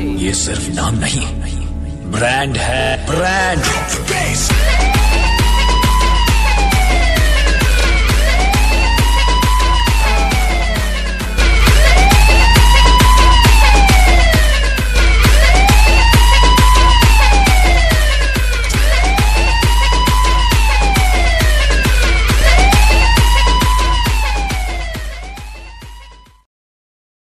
ये सिर्फ़ नाम नहीं। ब्रांड है ब्रांड